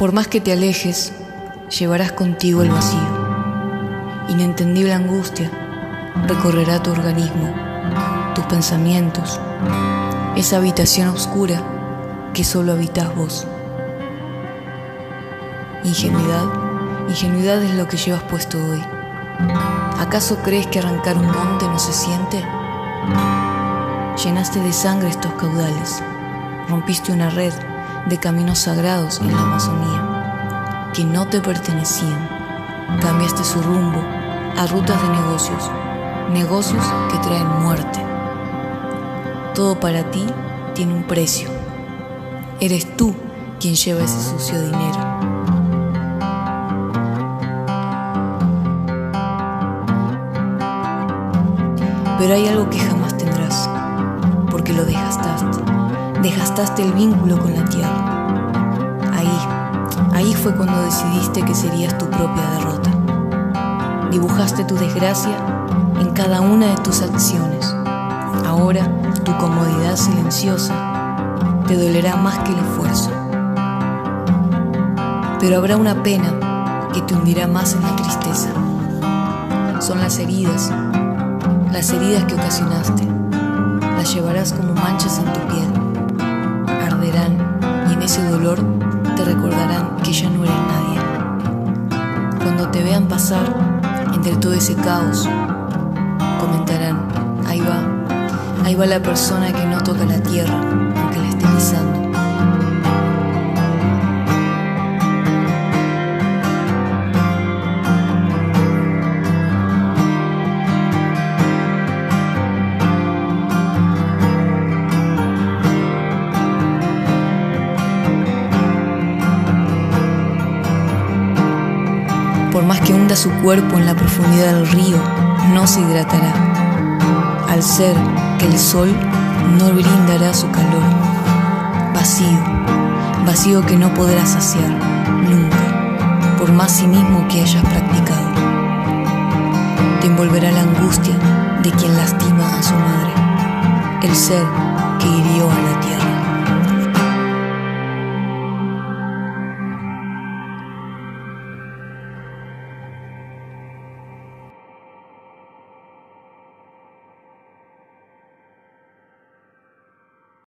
Por más que te alejes, llevarás contigo el vacío. Inentendible angustia recorrerá tu organismo, tus pensamientos, esa habitación oscura que solo habitas vos. Ingenuidad, ingenuidad es lo que llevas puesto hoy. ¿Acaso crees que arrancar un monte no se siente? Llenaste de sangre estos caudales, rompiste una red de caminos sagrados en la Amazonía que no te pertenecían. Cambiaste su rumbo a rutas de negocios, negocios que traen muerte. Todo para ti tiene un precio. Eres tú quien lleva ese sucio dinero. Pero hay algo que jamás tendrás, porque lo desgastaste. Desgastaste el vínculo con la tierra. Ahí, ahí fue cuando decidiste que serías tu propia derrota. Dibujaste tu desgracia en cada una de tus acciones. Ahora tu comodidad silenciosa te dolerá más que el esfuerzo. Pero habrá una pena que te hundirá más en la tristeza. Son las heridas las heridas que ocasionaste las llevarás como manchas en tu piel. Ese dolor te recordarán que ya no eres nadie. Cuando te vean pasar entre todo ese caos, comentarán, ahí va, ahí va la persona que no toca la tierra, aunque la esté pisando. Por más que hunda su cuerpo en la profundidad del río, no se hidratará. Al ser que el sol no brindará su calor. Vacío, vacío que no podrás saciar nunca, por más cinismo que hayas practicado. Te envolverá la angustia de quien lastima a su madre, el ser que hirió a la tierra.